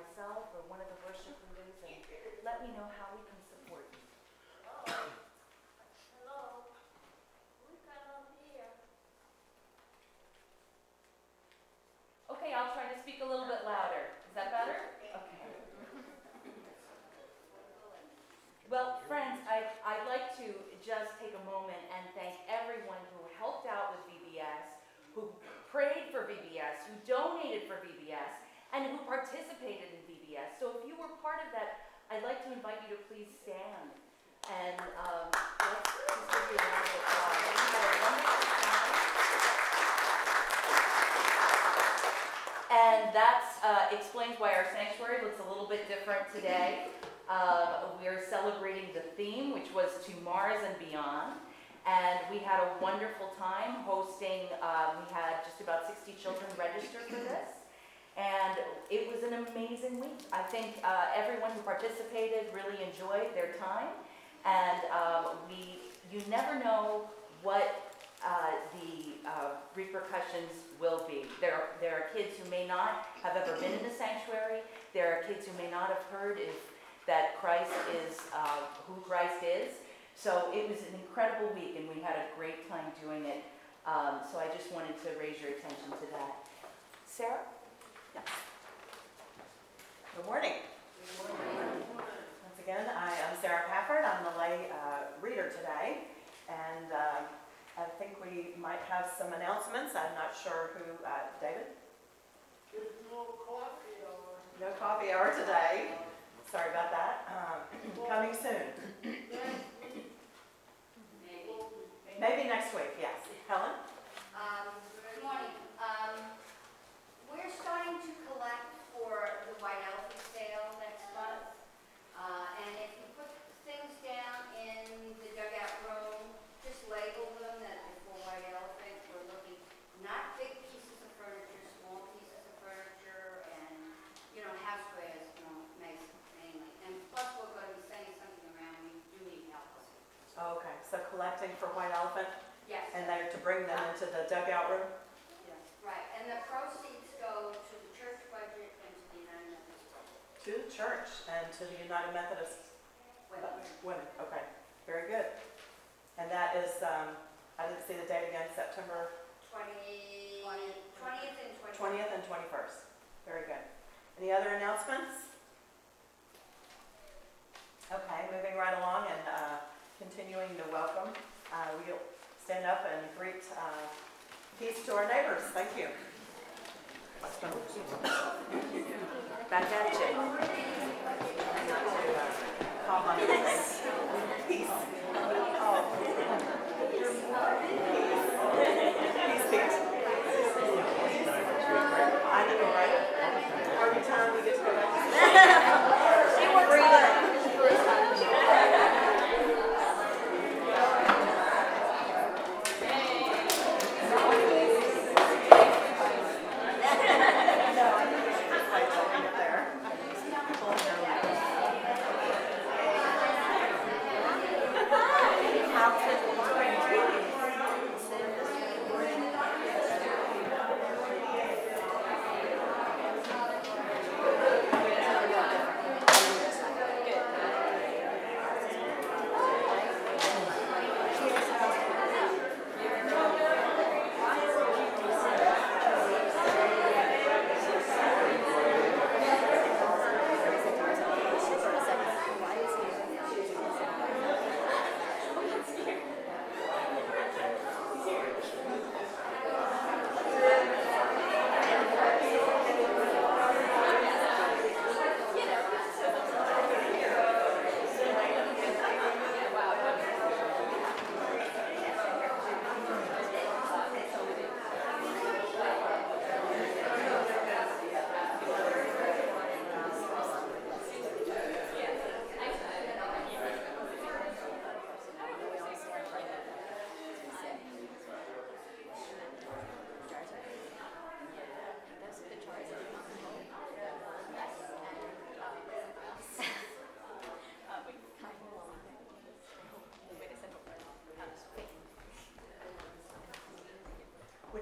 myself or one of the worship leaders and let me know how we can support you. Hello, we cannot hear. Okay, I'll try to speak a little bit louder. Is that better? Okay. Well, friends, I, I'd like to just take a moment and thank everyone who helped out with VBS, who prayed for VBS, who donated for VBS, and who participated in VBS. So if you were part of that, I'd like to invite you to please stand. And um, let's just give you a round of applause. And that uh, explains why our sanctuary looks a little bit different today. Um, we are celebrating the theme, which was To Mars and Beyond. And we had a wonderful time hosting, uh, we had just about 60 children register for this. And it was an amazing week. I think uh, everyone who participated really enjoyed their time. And um, we, you never know what uh, the uh, repercussions will be. There are, there are kids who may not have ever been in the sanctuary. There are kids who may not have heard if, that Christ is uh, who Christ is. So it was an incredible week, and we had a great time doing it. Um, so I just wanted to raise your attention to that. Sarah? Good morning. Once again, I am Sarah Pafford. I'm the lay uh, reader today. And uh, I think we might have some announcements. I'm not sure who, uh, David? No coffee or. No coffee hour today. Sorry about that. Um, Coming soon. Maybe next week, yes. Helen? Um, Good morning. Um, We're to collect for the White Elephant sale next month. Uh, And if you put things down in the dugout room, just label them that they're for White Elephant. We're looking, not big pieces of furniture, small pieces of furniture and, you know, housewares, you know, mainly. And plus, we're going to be sending something around, we do need help. Okay, so collecting for White Elephant Yes. and they're to bring them into the dugout room? Yes, right, and the proceeds go to the church budget and to the United Methodist budget. To the church and to the United Methodist Well, Women, okay, very good. And that is, um, I didn't see the date again, September Twenty, twentieth and twenty. twentieth and twenty-first. Very good. Any other announcements? Okay, moving right along and, uh, continuing to welcome, uh, we'll stand up and greet, uh, peace to our neighbors. Thank you. To, uh, cough. Peace. Oh. Peace,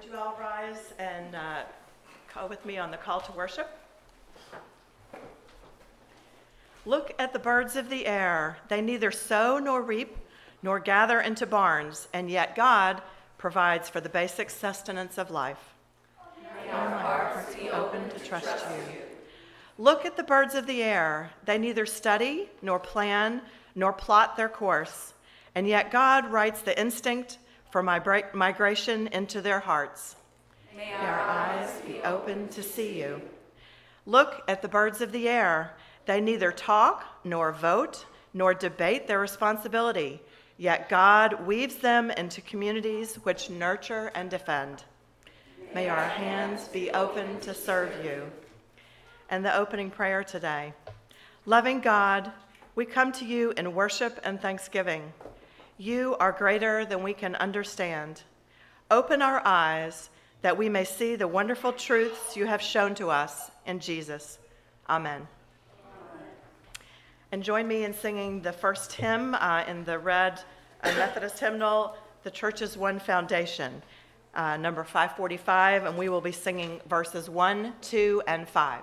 you all rise and uh, call with me on the call to worship? Look at the birds of the air. They neither sow nor reap nor gather into barns, and yet God provides for the basic sustenance of life. May our hearts be open to trust you. Look at the birds of the air. They neither study nor plan nor plot their course, and yet God writes the instinct for migra- migration into their hearts. May our eyes be open to see you. Look at the birds of the air. They neither talk nor vote nor debate their responsibility, yet God weaves them into communities which nurture and defend. May our hands be open to serve you. And the opening prayer today. Loving God, we come to you in worship and thanksgiving. You are greater than we can understand. Open our eyes that we may see the wonderful truths you have shown to us in Jesus. Amen. And join me in singing the first hymn uh, in the red uh, Methodist hymnal, The Church's One Foundation, uh, number 545, and we will be singing verses 1, 2, and 5.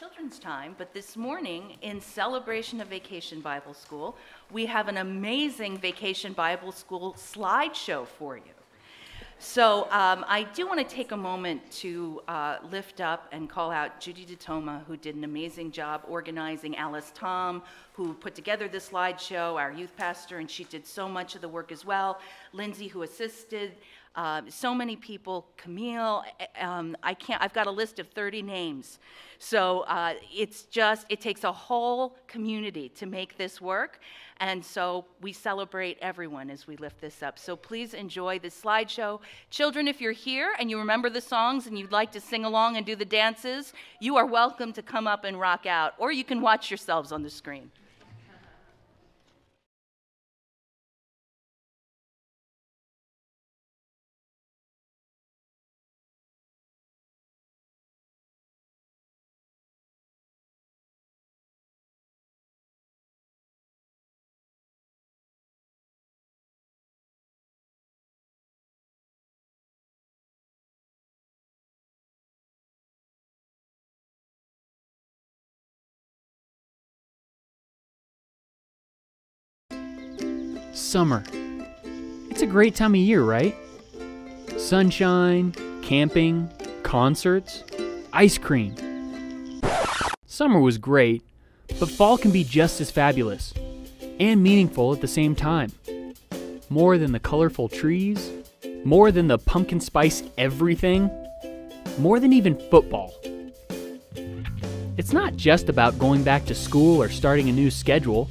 Children's time, but this morning, in celebration of Vacation Bible School, we have an amazing Vacation Bible School slideshow for you. So um, I do want to take a moment to uh, lift up and call out Judy DeToma, who did an amazing job organizing Alice Tom, who put together the slideshow, our youth pastor, and she did so much of the work as well. Lindsay, who assisted, uh, so many people, Camille, eh, um, I can't, I've got a list of 30 names. So uh, it's just, it takes a whole community to make this work. And so we celebrate everyone as we lift this up. So please enjoy this slideshow. Children, if you're here and you remember the songs and you'd like to sing along and do the dances, you are welcome to come up and rock out, or you can watch yourselves on the screen. Summer. It's a great time of year, right? Sunshine, camping, concerts, ice cream. Summer was great, but fall can be just as fabulous and meaningful at the same time. More than the colorful trees, more than the pumpkin spice everything, more than even football. It's not just about going back to school or starting a new schedule,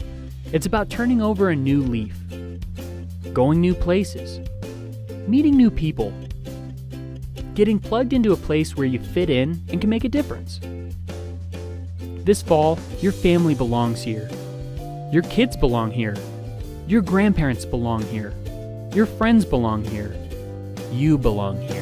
it's about turning over a new leaf, going new places, meeting new people, getting plugged into a place where you fit in and can make a difference. This fall, your family belongs here. Your kids belong here. Your grandparents belong here. Your friends belong here. You belong here.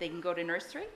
They can go to nursery.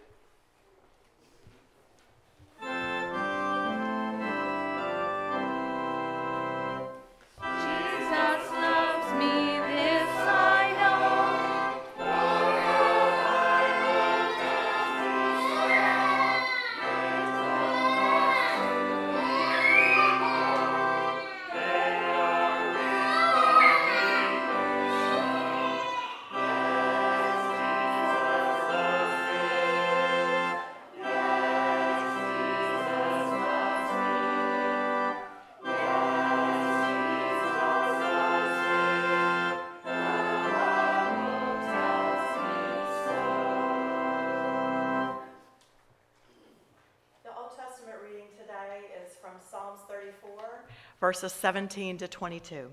Verses 17 to 22.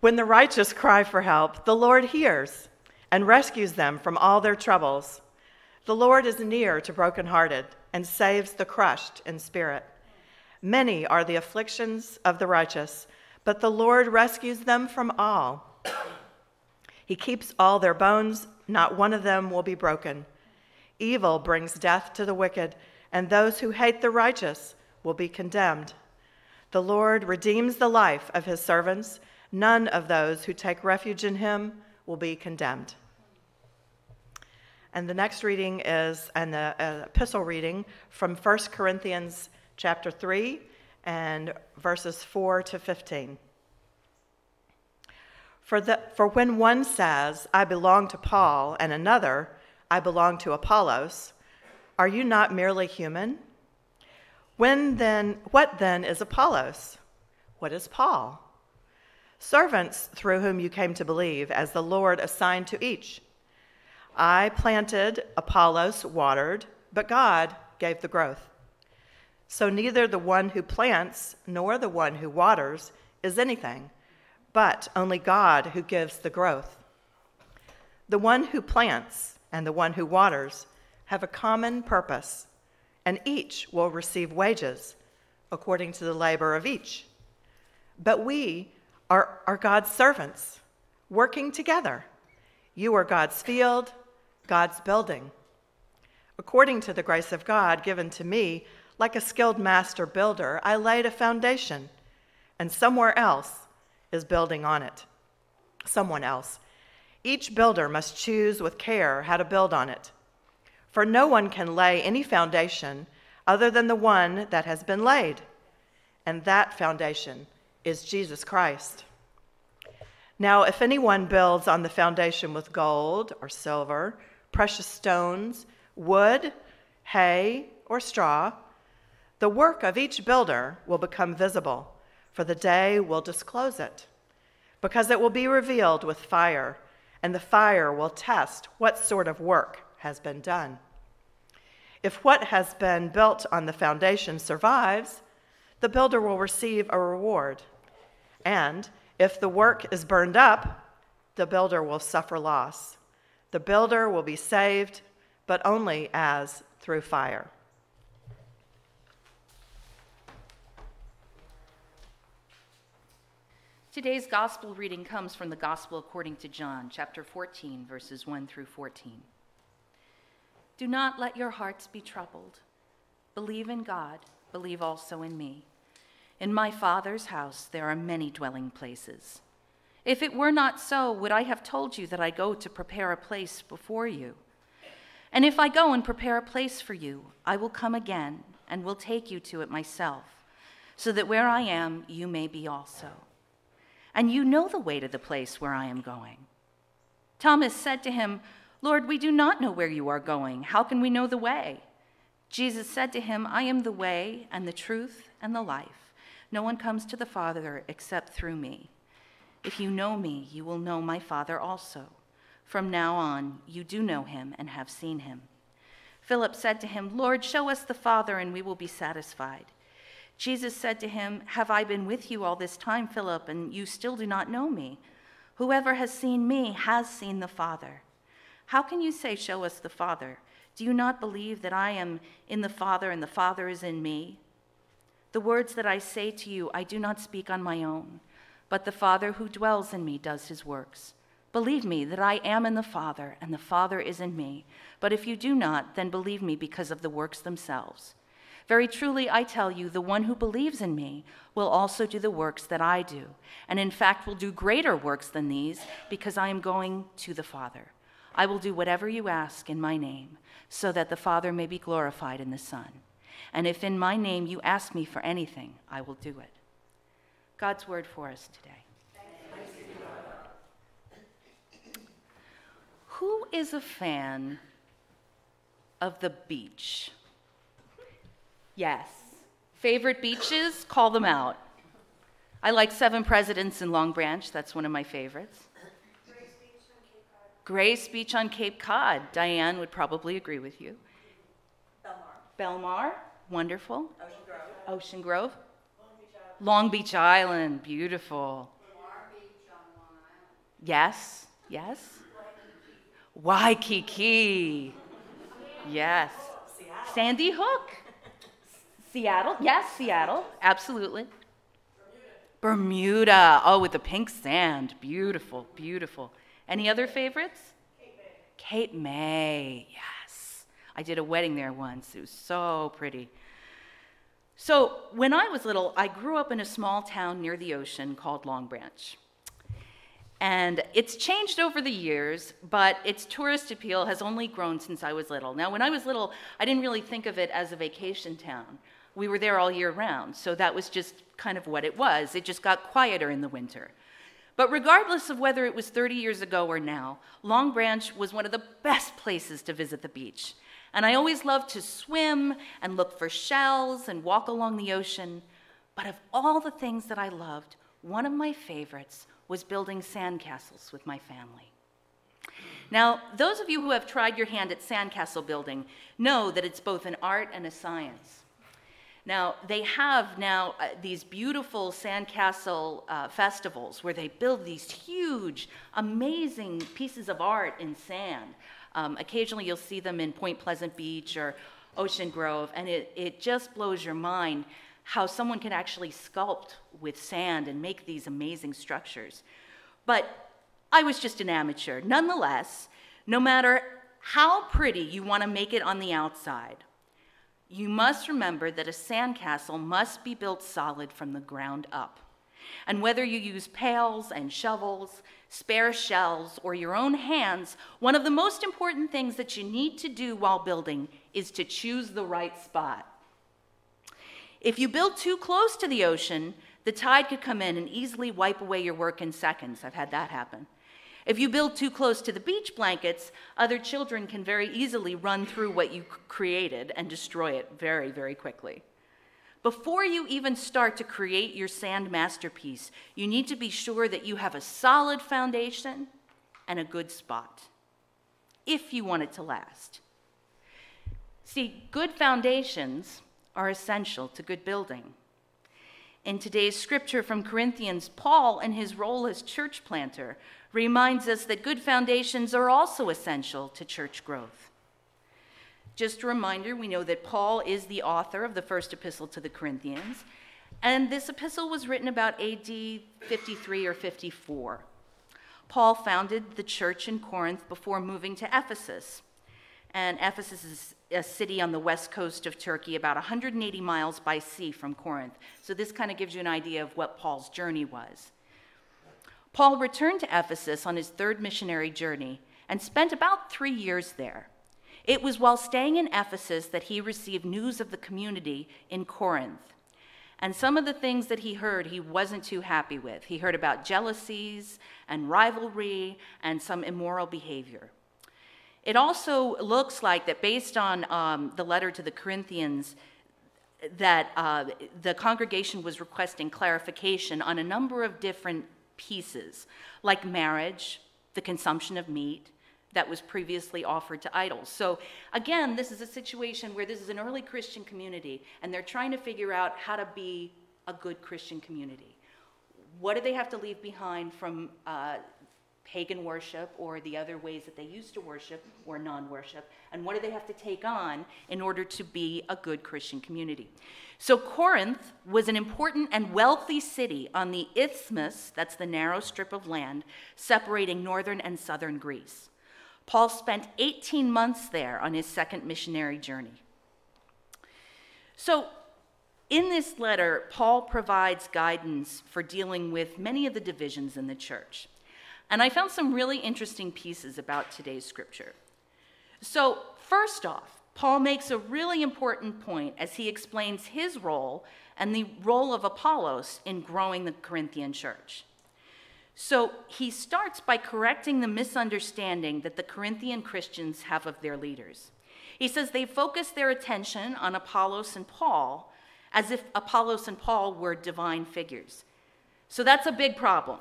When the righteous cry for help, the Lord hears and rescues them from all their troubles. The Lord is near to brokenhearted and saves the crushed in spirit. Many are the afflictions of the righteous, but the Lord rescues them from all. He keeps all their bones, not one of them will be broken. Evil brings death to the wicked, and those who hate the righteous will be condemned. The Lord redeems the life of his servants. None of those who take refuge in him will be condemned. And the next reading is an uh, epistle reading from 1 Corinthians chapter 3 and verses 4 to 15. For, the, for when one says, I belong to Paul, and another, I belong to Apollos, are you not merely human? When then, what then is Apollos? What is Paul? Servants through whom you came to believe, as the Lord assigned to each. I planted, Apollos watered, but God gave the growth. So neither the one who plants nor the one who waters is anything, but only God who gives the growth. The one who plants and the one who waters have a common purpose, and each will receive wages according to the labor of each. But we are, are God's servants, working together. You are God's field, God's building. According to the grace of God given to me, like a skilled master builder, I laid a foundation, and somewhere else is building on it. Someone else. Each builder must choose with care how to build on it. For no one can lay any foundation other than the one that has been laid, and that foundation is Jesus Christ. Now, if anyone builds on the foundation with gold or silver, precious stones, wood, hay, or straw, the work of each builder will become visible, for the day will disclose it, because it will be revealed with fire, and the fire will test what sort of work has been done. If what has been built on the foundation survives, the builder will receive a reward. And if the work is burned up, the builder will suffer loss. The builder will be saved, but only as through fire. Today's gospel reading comes from the Gospel according to John, chapter 14, verses 1 through 14. Do not let your hearts be troubled. Believe in God, believe also in me. In my Father's house there are many dwelling places. If it were not so, would I have told you that I go to prepare a place before you? And if I go and prepare a place for you, I will come again and will take you to it myself, so that where I am, you may be also. And you know the way to the place where I am going. Thomas said to him, Lord, we do not know where you are going. How can we know the way? Jesus said to him, I am the way and the truth and the life. No one comes to the Father except through me. If you know me, you will know my Father also. From now on, you do know him and have seen him. Philip said to him, Lord, show us the Father, and we will be satisfied. Jesus said to him, Have I been with you all this time, Philip, and you still do not know me? Whoever has seen me has seen the Father. How can you say, Show us the Father? Do you not believe that I am in the Father and the Father is in me? The words that I say to you, I do not speak on my own, but the Father who dwells in me does his works. Believe me that I am in the Father, and the Father is in me. But if you do not, then believe me because of the works themselves. Very truly, I tell you, the one who believes in me will also do the works that I do, and in fact will do greater works than these, because I am going to the Father. I will do whatever you ask in my name, so that the Father may be glorified in the Son. And if in my name you ask me for anything, I will do it. God's word for us today. Who is a fan of the beach? Yes. Favorite beaches? Call them out. I like Seven Presidents in Long Branch. That's one of my favorites. Grace Beach on Cape Cod. Diane would probably agree with you. Belmar. Belmar? Wonderful. Ocean Grove. Ocean Grove. Long Beach Island. Beautiful. Beach Island. Yes, yes. Waikiki. Yes. Seattle. Sandy Hook. Seattle. Yes, Seattle. Absolutely. Bermuda. Oh, with the pink sand. Beautiful, beautiful. Any other favorites? Cape May. Cape May, yes. I did a wedding there once. It was so pretty. So, when I was little, I grew up in a small town near the ocean called Long Branch. And it's changed over the years, but its tourist appeal has only grown since I was little. Now, when I was little, I didn't really think of it as a vacation town. We were there all year round, so that was just kind of what it was. It just got quieter in the winter. But regardless of whether it was 30 years ago or now, Long Branch was one of the best places to visit the beach. And I always loved to swim and look for shells and walk along the ocean. But of all the things that I loved, one of my favorites was building sandcastles with my family. Now, those of you who have tried your hand at sandcastle building know that it's both an art and a science. Now, they have now uh, these beautiful sandcastle uh, festivals where they build these huge, amazing pieces of art in sand. Um, occasionally, you'll see them in Point Pleasant Beach or Ocean Grove, and it, it just blows your mind how someone can actually sculpt with sand and make these amazing structures. But I was just an amateur. Nonetheless, no matter how pretty you want to make it on the outside, you must remember that a sandcastle must be built solid from the ground up. And whether you use pails and shovels, spare shells, or your own hands, one of the most important things that you need to do while building is to choose the right spot. If you build too close to the ocean, the tide could come in and easily wipe away your work in seconds. I've had that happen. If you build too close to the beach blankets, other children can very easily run through what you created and destroy it very, very quickly. Before you even start to create your sand masterpiece, you need to be sure that you have a solid foundation and a good spot if you want it to last. See, good foundations are essential to good building. In today's scripture from Corinthians, Paul, in his role as church planter, reminds us that good foundations are also essential to church growth. Just a reminder, we know that Paul is the author of the first epistle to the Corinthians, and this epistle was written about AD 53 or 54. Paul founded the church in Corinth before moving to Ephesus. And Ephesus is a city on the west coast of Turkey, about 180 miles by sea from Corinth. So this kind of gives you an idea of what Paul's journey was. Paul returned to Ephesus on his third missionary journey and spent about three years there. It was while staying in Ephesus that he received news of the community in Corinth. And some of the things that he heard, he wasn't too happy with. He heard about jealousies and rivalry and some immoral behavior. It also looks like that based on um, the letter to the Corinthians, that uh, the congregation was requesting clarification on a number of different pieces, like marriage, the consumption of meat that was previously offered to idols. So, again, this is a situation where this is an early Christian community, and they're trying to figure out how to be a good Christian community. What do they have to leave behind from uh, pagan worship or the other ways that they used to worship or non worship? And what do they have to take on in order to be a good Christian community? So, Corinth was an important and wealthy city on the isthmus, that's the narrow strip of land separating northern and southern Greece. Paul spent 18 months there on his second missionary journey. So, in this letter, Paul provides guidance for dealing with many of the divisions in the church. And I found some really interesting pieces about today's scripture. So, first off, Paul makes a really important point as he explains his role and the role of Apollos in growing the Corinthian church. So he starts by correcting the misunderstanding that the Corinthian Christians have of their leaders. He says they focus their attention on Apollos and Paul as if Apollos and Paul were divine figures. So that's a big problem.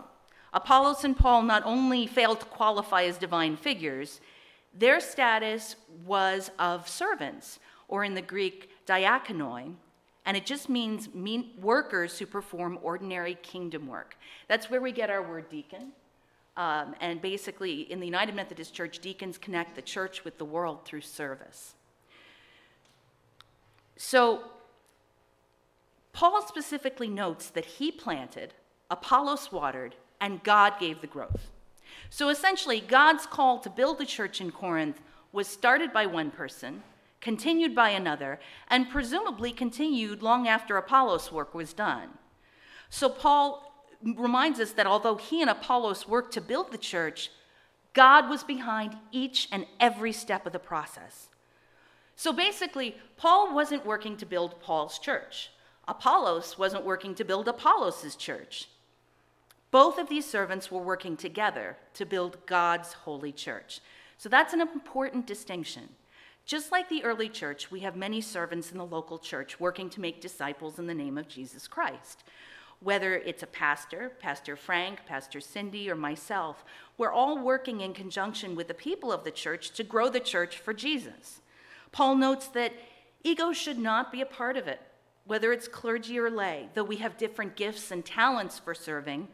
Apollos and Paul not only failed to qualify as divine figures, their status was of servants, or in the Greek, diakonoi, and it just means mean workers who perform ordinary kingdom work. That's where we get our word deacon. Um, and basically, in the United Methodist Church, deacons connect the church with the world through service. So, Paul specifically notes that he planted, Apollos watered, and God gave the growth. So essentially, God's call to build the church in Corinth was started by one person, continued by another, and presumably continued long after Apollos' work was done. So Paul reminds us that although he and Apollos worked to build the church, God was behind each and every step of the process. So basically, Paul wasn't working to build Paul's church. Apollos wasn't working to build Apollos' church. Both of these servants were working together to build God's holy church. So that's an important distinction. Just like the early church, we have many servants in the local church working to make disciples in the name of Jesus Christ. Whether it's a pastor, Pastor Frank, Pastor Cindy, or myself, we're all working in conjunction with the people of the church to grow the church for Jesus. Paul notes that ego should not be a part of it, whether it's clergy or lay, though we have different gifts and talents for serving.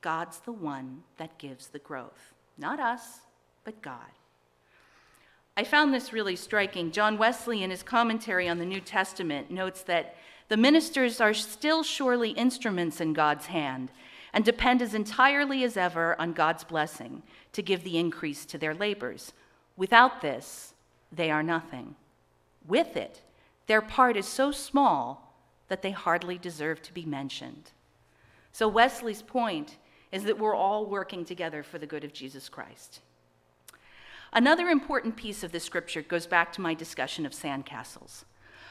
God's the one that gives the growth. Not us, but God. I found this really striking. John Wesley, in his commentary on the New Testament, notes that the ministers are still surely instruments in God's hand and depend as entirely as ever on God's blessing to give the increase to their labors. Without this, they are nothing. With it, their part is so small that they hardly deserve to be mentioned. So, Wesley's point is that we're all working together for the good of Jesus Christ. Another important piece of the scripture goes back to my discussion of sandcastles.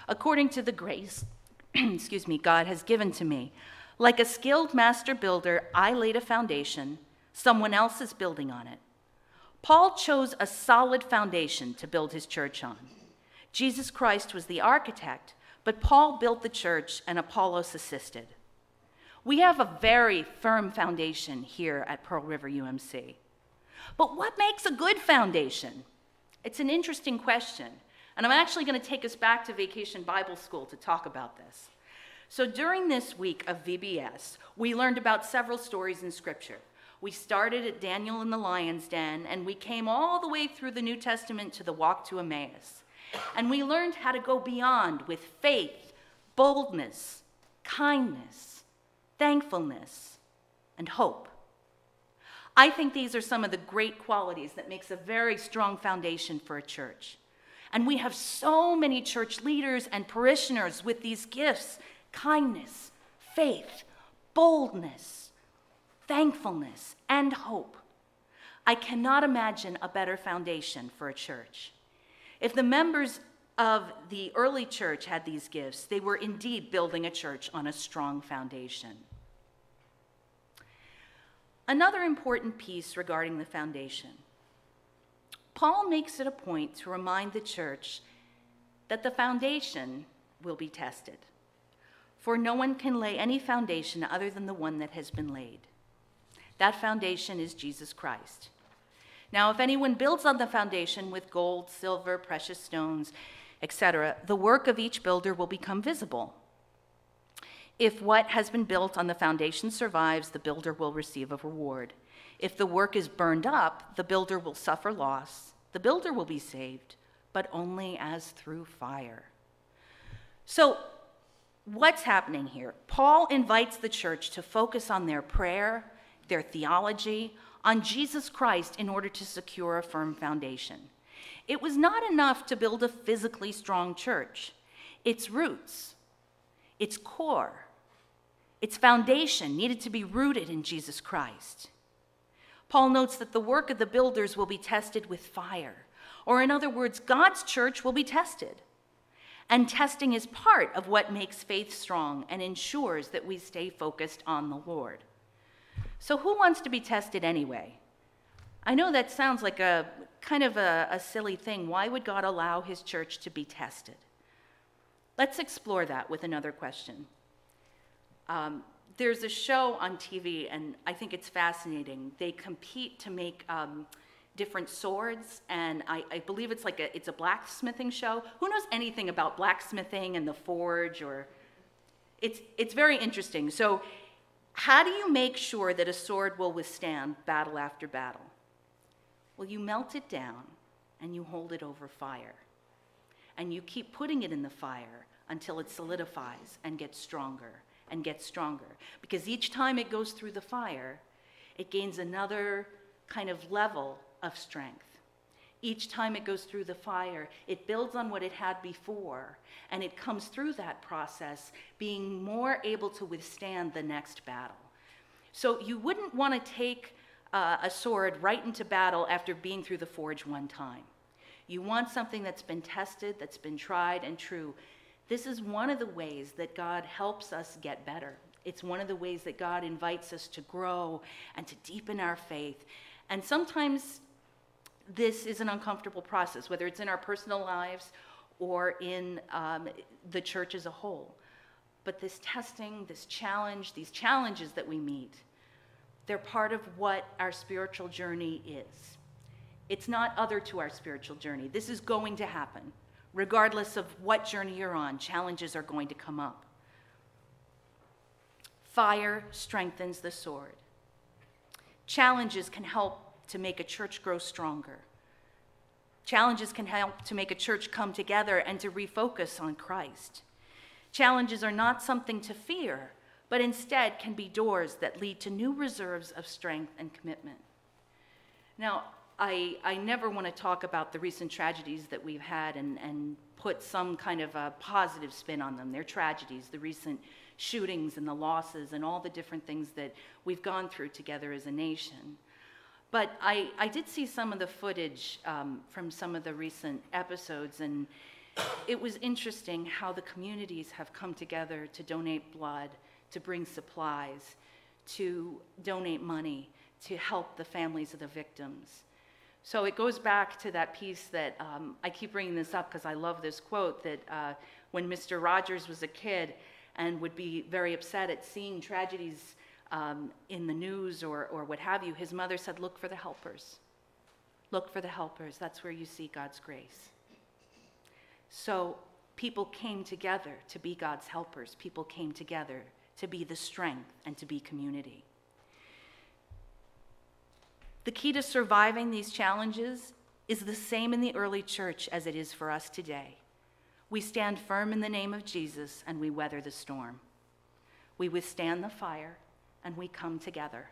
According to the grace, excuse me, God has given to me, like a skilled master builder, I laid a foundation, someone else is building on it. Paul chose a solid foundation to build his church on. Jesus Christ was the architect, but Paul built the church and Apollos assisted. We have a very firm foundation here at Pearl River UMC. But what makes a good foundation? It's an interesting question, and I'm actually going to take us back to Vacation Bible School to talk about this. So during this week of VBS, we learned about several stories in Scripture. We started at Daniel in the lion's den, and we came all the way through the New Testament to the walk to Emmaus. And we learned how to go beyond with faith, boldness, kindness, thankfulness, and hope. I think these are some of the great qualities that makes a very strong foundation for a church. And we have so many church leaders and parishioners with these gifts kindness, faith, boldness, thankfulness, and hope. I cannot imagine a better foundation for a church. If the members of the early church had these gifts, they were indeed building a church on a strong foundation. Another important piece regarding the foundation. Paul makes it a point to remind the church that the foundation will be tested. For no one can lay any foundation other than the one that has been laid. That foundation is Jesus Christ. Now, if anyone builds on the foundation with gold, silver, precious stones, etc., the work of each builder will become visible if what has been built on the foundation survives, the builder will receive a reward. If the work is burned up, the builder will suffer loss. The builder will be saved, but only as through fire. So, what's happening here? Paul invites the church to focus on their prayer, their theology, on Jesus Christ in order to secure a firm foundation. It was not enough to build a physically strong church. Its roots, its core, its foundation needed to be rooted in Jesus Christ. Paul notes that the work of the builders will be tested with fire, or in other words, God's church will be tested. And testing is part of what makes faith strong and ensures that we stay focused on the Lord. So, who wants to be tested anyway? I know that sounds like a kind of a, a silly thing. Why would God allow his church to be tested? Let's explore that with another question. Um, there's a show on TV, and I think it's fascinating. They compete to make um, different swords, and I, I believe it's like a it's a blacksmithing show. Who knows anything about blacksmithing and the forge or it's it's very interesting. So how do you make sure that a sword will withstand battle after battle? Well, you melt it down and you hold it over fire. And you keep putting it in the fire until it solidifies and gets stronger and gets stronger. Because each time it goes through the fire, it gains another kind of level of strength. Each time it goes through the fire, it builds on what it had before, and it comes through that process being more able to withstand the next battle. So you wouldn't want to take uh, a sword right into battle after being through the forge one time. You want something that's been tested, that's been tried and true. This is one of the ways that God helps us get better. It's one of the ways that God invites us to grow and to deepen our faith. And sometimes this is an uncomfortable process, whether it's in our personal lives or in um, the church as a whole. But this testing, this challenge, these challenges that we meet, they're part of what our spiritual journey is. It's not other to our spiritual journey. This is going to happen. Regardless of what journey you're on, challenges are going to come up. Fire strengthens the sword. Challenges can help to make a church grow stronger. Challenges can help to make a church come together and to refocus on Christ. Challenges are not something to fear, but instead can be doors that lead to new reserves of strength and commitment. Now, I, I never want to talk about the recent tragedies that we've had and, and put some kind of a positive spin on them. They're tragedies, the recent shootings and the losses and all the different things that we've gone through together as a nation. But I, I did see some of the footage um, from some of the recent episodes, and it was interesting how the communities have come together to donate blood, to bring supplies, to donate money, to help the families of the victims. So it goes back to that piece that um, I keep bringing this up because I love this quote that uh, when Mr. Rogers was a kid and would be very upset at seeing tragedies um, in the news or, or what have you, his mother said, Look for the helpers. Look for the helpers. That's where you see God's grace. So people came together to be God's helpers. People came together to be the strength and to be community. The key to surviving these challenges is the same in the early church as it is for us today. We stand firm in the name of Jesus and we weather the storm. We withstand the fire and we come together.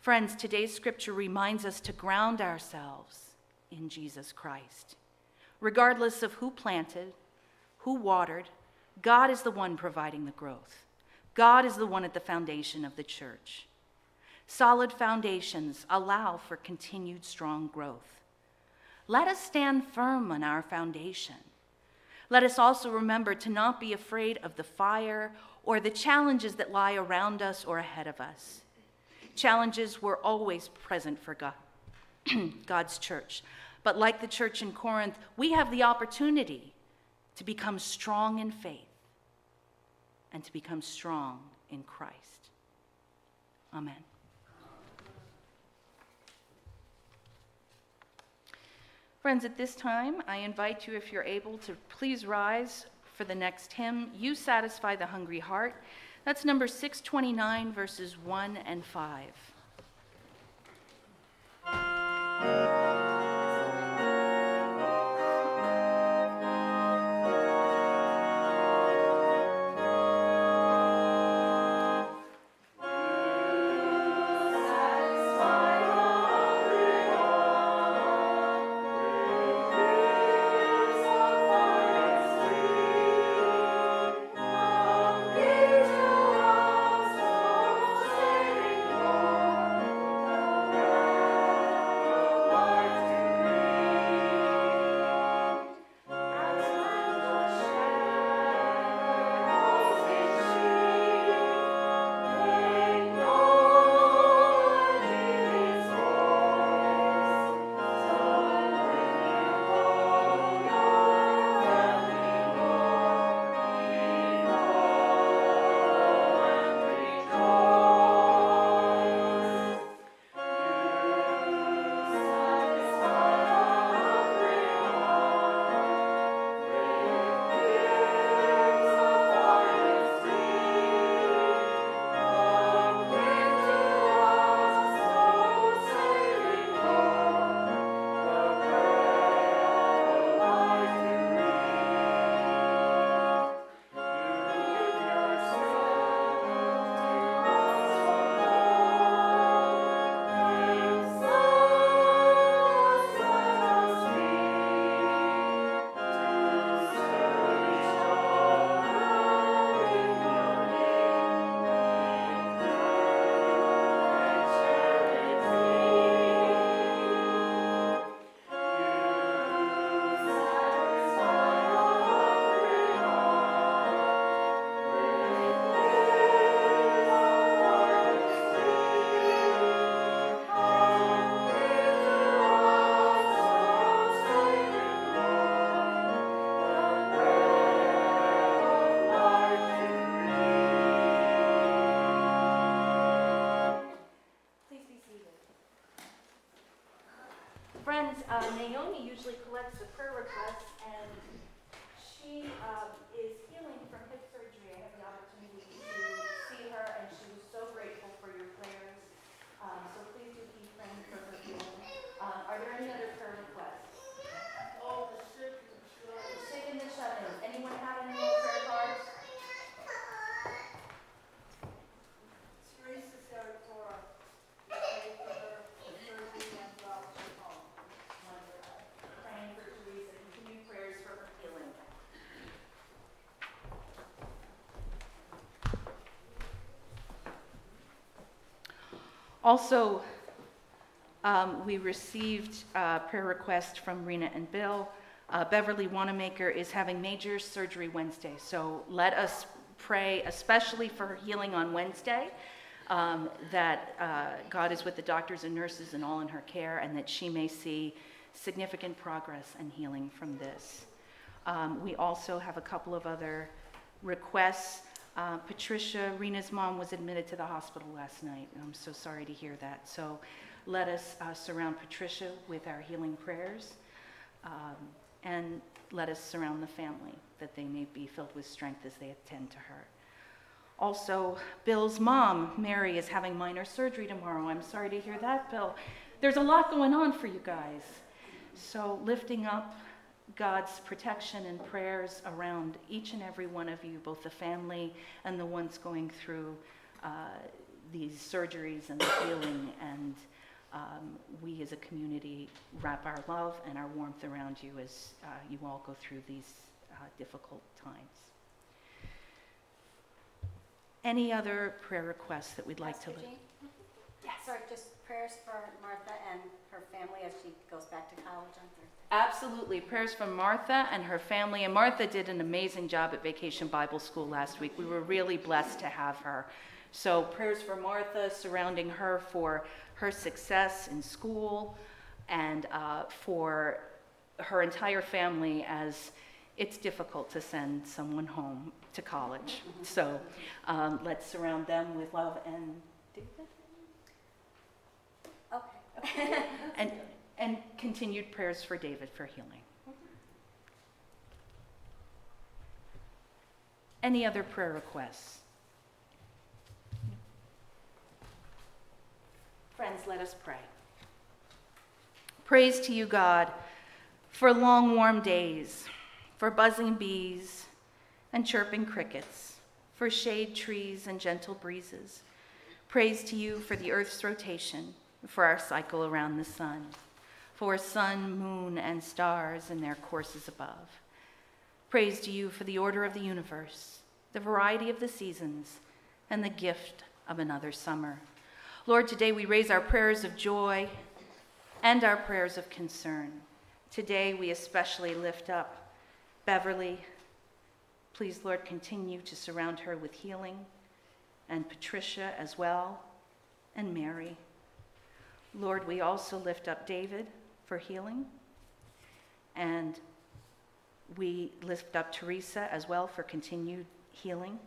Friends, today's scripture reminds us to ground ourselves in Jesus Christ. Regardless of who planted, who watered, God is the one providing the growth. God is the one at the foundation of the church. Solid foundations allow for continued strong growth. Let us stand firm on our foundation. Let us also remember to not be afraid of the fire or the challenges that lie around us or ahead of us. Challenges were always present for God, God's church. But like the church in Corinth, we have the opportunity to become strong in faith and to become strong in Christ. Amen. Friends, at this time, I invite you, if you're able, to please rise for the next hymn, You Satisfy the Hungry Heart. That's number 629, verses 1 and 5. Uh, Naomi usually collects the prayer requests, and she um, is healing from hip surgery. I had the opportunity to see her, and she was so grateful for your prayers. Um, So please do keep praying for her healing. Uh, Are there any other prayer requests? All the sick and shut. The sick and the shut-ins. Anyone have any more prayer cards? Teresa Saratoga. We pray for her, for surgery and while she's home. Wonderful. Praying for Teresa, continued prayers for her healing. Also, um, we received a prayer request from Rena and Bill. Uh, Beverly Wanamaker is having major surgery Wednesday, so let us pray especially for her healing on Wednesday, um, that uh, God is with the doctors and nurses and all in her care, and that she may see significant progress and healing from this. Um, we also have a couple of other requests. Uh, Patricia, Rena's mom, was admitted to the hospital last night. I'm so sorry to hear that. So let us uh, surround Patricia with our healing prayers um, and let us surround the family that they may be filled with strength as they attend to her. Also, Bill's mom, Mary, is having minor surgery tomorrow. I'm sorry to hear that, Bill. There's a lot going on for you guys. So, lifting up God's protection and prayers around each and every one of you, both the family and the ones going through uh, these surgeries and the healing. And um, we as a community wrap our love and our warmth around you as uh, you all go through these uh, difficult times. Any other prayer requests that we'd like to Pastor lift? Jean? Sorry, just prayers for Martha and her family as she goes back to college on Thursday. Absolutely. Prayers from Martha and her family. And Martha did an amazing job at Vacation Bible School last week. We were really blessed to have her. So, prayers for Martha surrounding her for her success in school and uh, for her entire family as it's difficult to send someone home to college. So, um, let's surround them with love and? Okay. And, and continued prayers for David for healing. Any other prayer requests? Friends, let us pray. Praise to you, God, for long warm days, for buzzing bees and chirping crickets, for shade trees and gentle breezes. Praise to you for the earth's rotation, for our cycle around the sun, for sun, moon, and stars in their courses above. Praise to you for the order of the universe, the variety of the seasons, and the gift of another summer. Lord, today we raise our prayers of joy and our prayers of concern. Today we especially lift up Beverly. Please, Lord, continue to surround her with healing, and Patricia as well, and Mary. Lord, we also lift up David for healing, and we lift up Teresa as well for continued healing.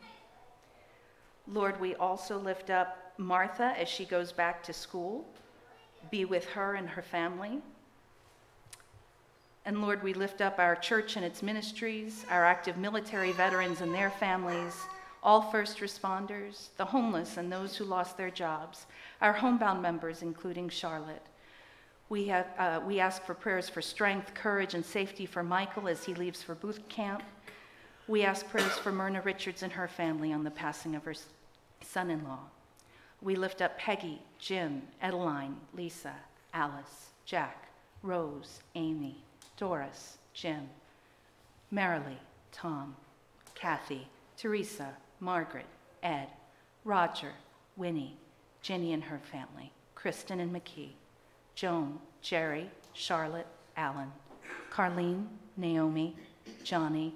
Lord, we also lift up Martha as she goes back to school. Be with her and her family. And Lord, we lift up our church and its ministries, our active military veterans and their families, all first responders, the homeless and those who lost their jobs, our homebound members, including Charlotte. We, have, uh, we ask for prayers for strength, courage, and safety for Michael as he leaves for boot camp. We ask prayers for Myrna Richards and her family on the passing of her son in law. We lift up Peggy, Jim, Edeline, Lisa, Alice, Jack, Rose, Amy, Doris, Jim, Marilee, Tom, Kathy, Teresa, Margaret, Ed, Roger, Winnie, Jenny and her family, Kristen and McKee, Joan, Jerry, Charlotte, Alan, Carlene, Naomi, Johnny,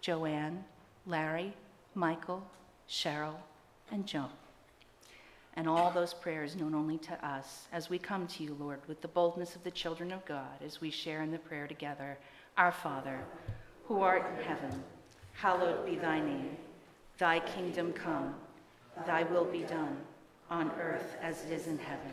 Joanne, Larry, Michael, Cheryl, and Joan. And all those prayers known only to us as we come to you, Lord, with the boldness of the children of God, as we share in the prayer together. Our Father, who art in heaven, hallowed be thy name. Thy kingdom come, thy will be done, on earth as it is in heaven.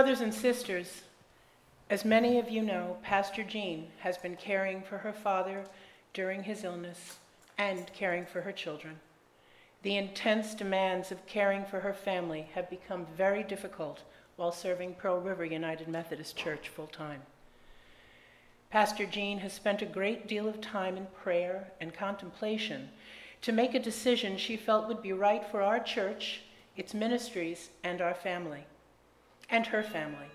Brothers and sisters, as many of you know, Pastor Jean has been caring for her father during his illness and caring for her children. The intense demands of caring for her family have become very difficult while serving Pearl River United Methodist Church full time. Pastor Jean has spent a great deal of time in prayer and contemplation to make a decision she felt would be right for our church, its ministries, and our family and her family.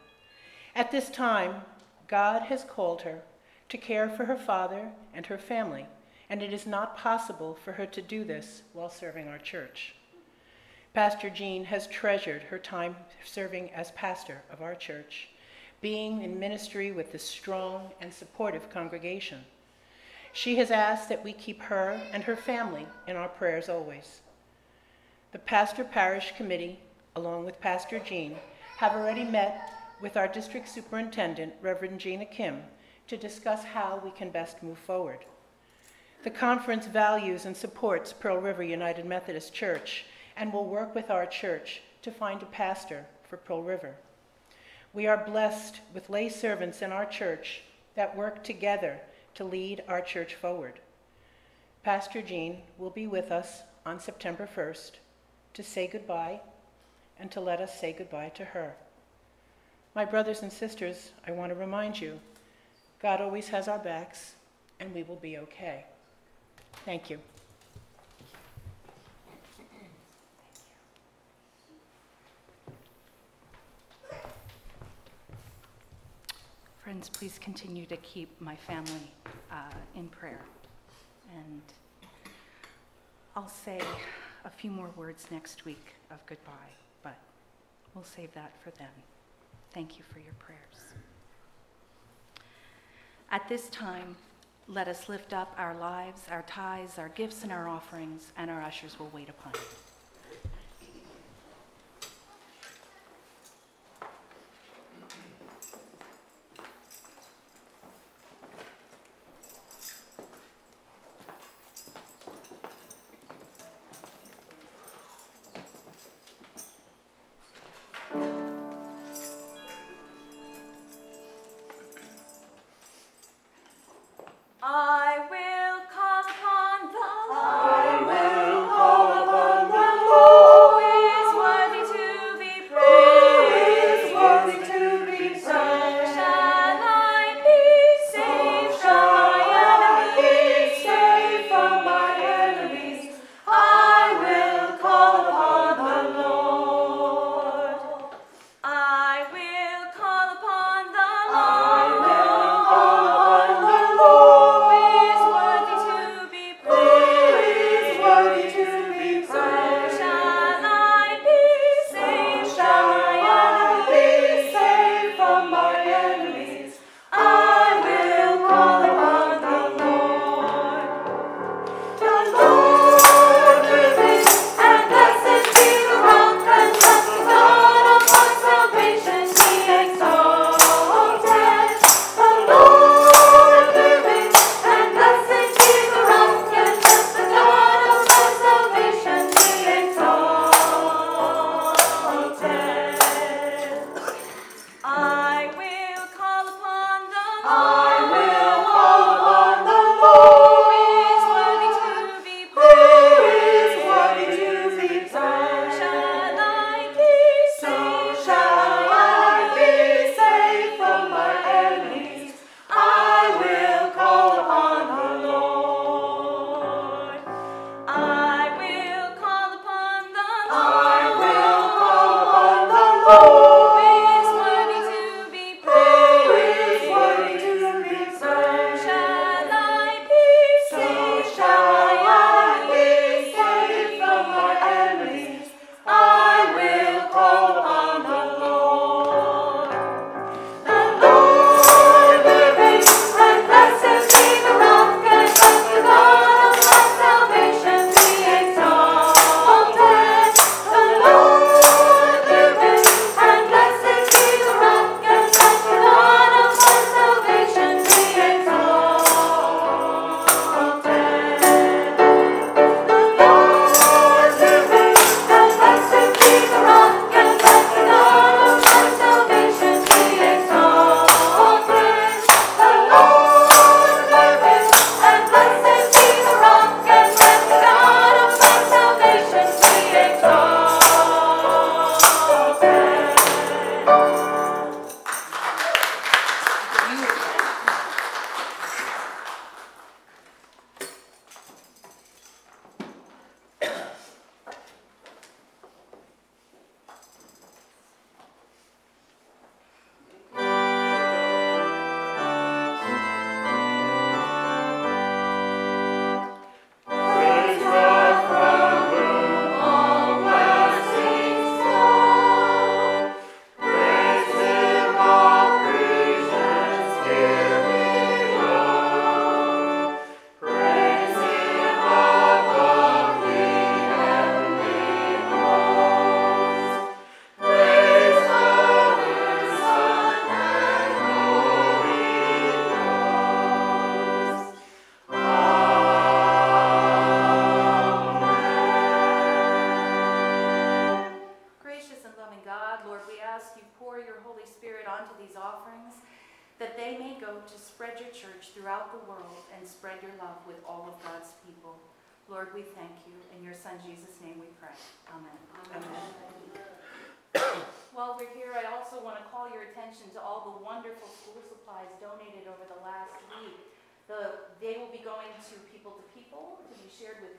At this time, God has called her to care for her father and her family, and it is not possible for her to do this while serving our church. Pastor Jean has treasured her time serving as pastor of our church, being in ministry with this strong and supportive congregation. She has asked that we keep her and her family in our prayers always. The Pastor Parish Committee, along with Pastor Jean, have already met with our district superintendent, Reverend Gina Kim, to discuss how we can best move forward. The conference values and supports Pearl River United Methodist Church and will work with our church to find a pastor for Pearl River. We are blessed with lay servants in our church that work together to lead our church forward. Pastor Jean will be with us on September 1st to say goodbye and to let us say goodbye to her. My brothers and sisters, I want to remind you God always has our backs, and we will be okay. Thank you. Friends, please continue to keep my family uh, in prayer. And I'll say a few more words next week of goodbye, we'll save that for then. Thank you for your prayers. At this time, let us lift up our lives, our tithes, our gifts, and our offerings, and our ushers will wait upon it.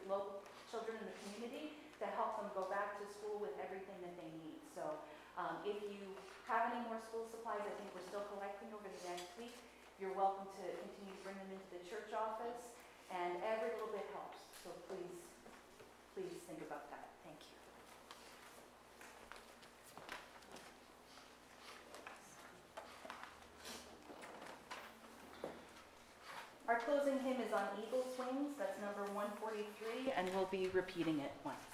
Local children in the community to help them go back to school with everything that they need. So um, if you have any more school supplies, I think we're still collecting over the next week. You're welcome to continue to bring them into the church office, and every little bit helps. So please, please think about that. Thank you. Our closing hymn is on Eagle's That's number 143, and we'll be repeating it once.